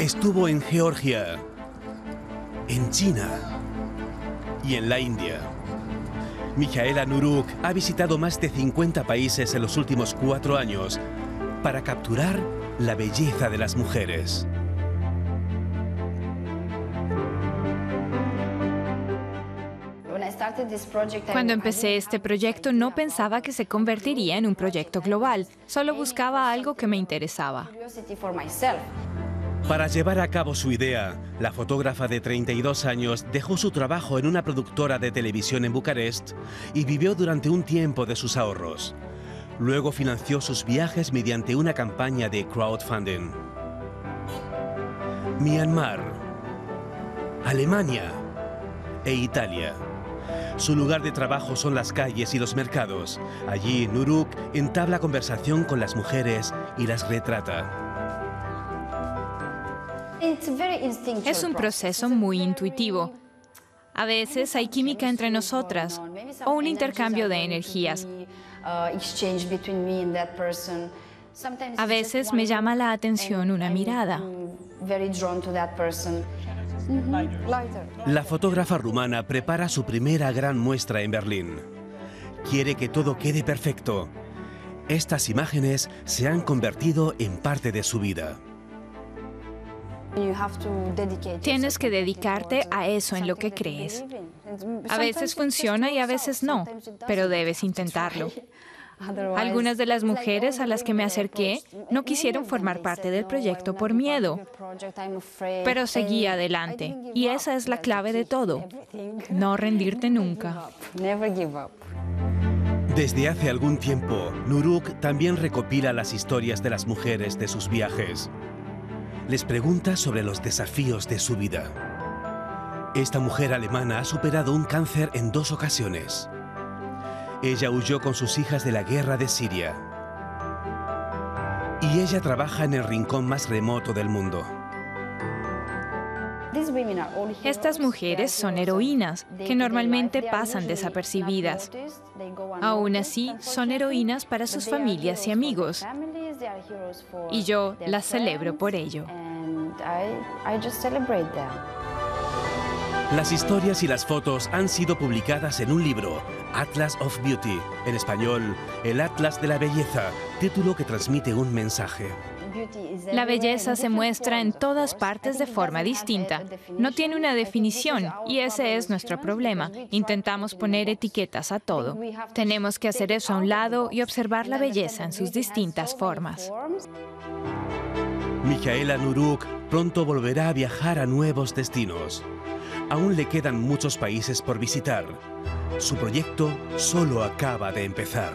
Estuvo en Georgia, en China y en la India. Mijaela Nuruk ha visitado más de 50 países en los últimos cuatro años para capturar la belleza de las mujeres. Cuando empecé este proyecto no pensaba que se convertiría en un proyecto global, solo buscaba algo que me interesaba. Para llevar a cabo su idea, la fotógrafa de 32 años dejó su trabajo en una productora de televisión en Bucarest y vivió durante un tiempo de sus ahorros. Luego financió sus viajes mediante una campaña de crowdfunding. Myanmar, Alemania e Italia. Su lugar de trabajo son las calles y los mercados. Allí, Nuruk entabla conversación con las mujeres y las retrata. Es un proceso muy intuitivo. A veces hay química entre nosotras o un intercambio de energías. A veces me llama la atención una mirada. La fotógrafa rumana prepara su primera gran muestra en Berlín. Quiere que todo quede perfecto. Estas imágenes se han convertido en parte de su vida. Tienes que dedicarte a eso en lo que crees. A veces funciona y a veces no, pero debes intentarlo. Algunas de las mujeres a las que me acerqué no quisieron formar parte del proyecto por miedo, pero seguí adelante. y esa es la clave de todo, no rendirte nunca. Desde hace algún tiempo, Nuruk también recopila las historias de las mujeres de sus viajes. Les pregunta sobre los desafíos de su vida. Esta mujer alemana ha superado un cáncer en dos ocasiones. Ella huyó con sus hijas de la guerra de Siria. Y ella trabaja en el rincón más remoto del mundo. Estas mujeres son heroínas que normalmente pasan desapercibidas. Aún así, son heroínas para sus familias y amigos. Y yo las celebro por ello. Las historias y las fotos han sido publicadas en un libro, Atlas of Beauty, en español, El Atlas de la Belleza, título que transmite un mensaje. La belleza se muestra en todas partes de forma distinta. No tiene una definición y ese es nuestro problema. Intentamos poner etiquetas a todo. Tenemos que hacer eso a un lado y observar la belleza en sus distintas formas. Mijaela Nuruk pronto volverá a viajar a nuevos destinos aún le quedan muchos países por visitar. Su proyecto solo acaba de empezar.